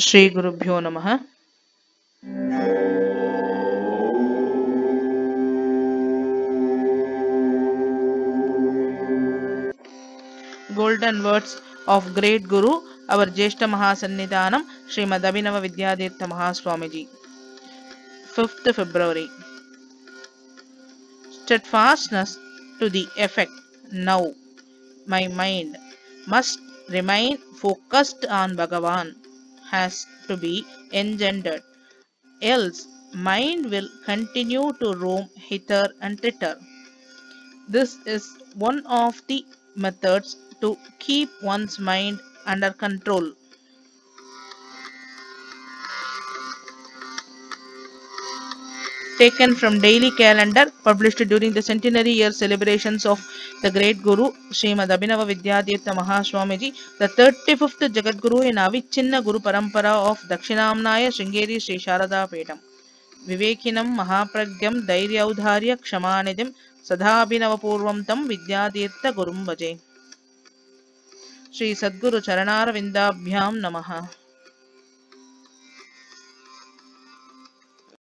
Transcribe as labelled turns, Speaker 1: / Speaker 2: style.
Speaker 1: श्री गुरुभ्यो नम। Golden words of great guru our Jyeshtha Mahasannidhana Srimad Abhinava Vidyatirtha Mahaswamiji fifth February steadfastness to the effect. Now, my mind must remain focused on bhagavan. Has to be engendered else mind will continue to roam hither and thither this is one of the methods to keep one's mind under control. taken from daily calendar published during the centenary year celebrations of the great Guru Srimad Abhinava Vidyadyuta Mahaswamiji, the 35th Jagadguru in Avichinna Guru Parampara of Dakshinamnaya Sringeri Sri Sharada Petam. விவேக்கினம் மகாபிரக்யம் தைரியௌதாரிய க்ஷமாநிதிம் சதாபினவபூர்வம் தம் வித்யாதீர்த்த குரும் வஜே ஸ்ரீ சத்குரு சரணாரவிந்தாபியாம் நமஹா